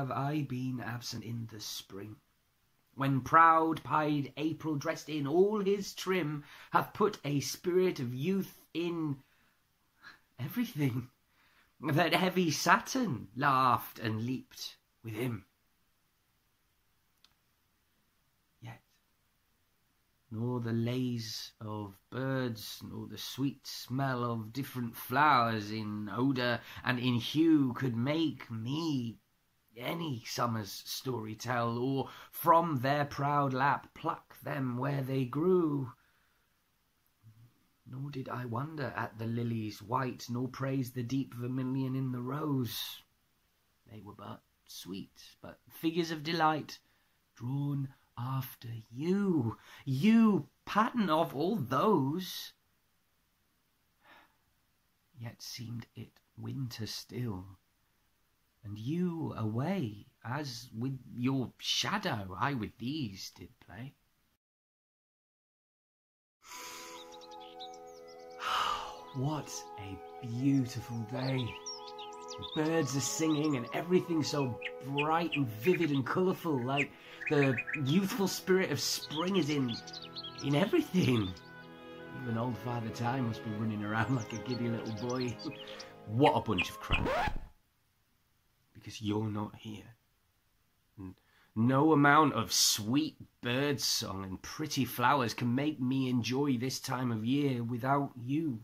have I been absent in the spring? When proud pied April, dressed in all his trim, hath put a spirit of youth in everything, that heavy Saturn laughed and leaped with him. Yet, nor the lays of birds, nor the sweet smell of different flowers in odour and in hue could make me any summer's story tell, or from their proud lap pluck them where they grew. Nor did I wonder at the lilies white, nor praise the deep vermilion in the rose. They were but sweet, but figures of delight, drawn after you, you pattern of all those. Yet seemed it winter still and you away, as with your shadow I with these did play. What a beautiful day! The birds are singing and everything so bright and vivid and colourful, like the youthful spirit of spring is in in everything. Even old Father Time must be running around like a giddy little boy. what a bunch of crap because you're not here. And no amount of sweet bird song and pretty flowers can make me enjoy this time of year without you.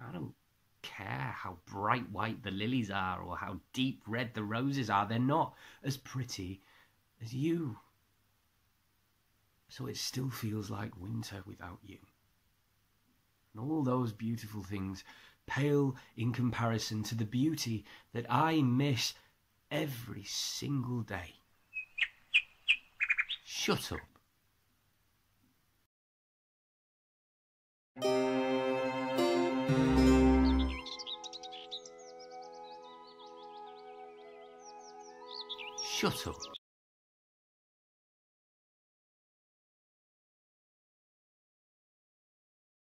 I don't care how bright white the lilies are or how deep red the roses are, they're not as pretty as you. So it still feels like winter without you. And all those beautiful things pale in comparison to the beauty that I miss every single day. Shut up. Shut up.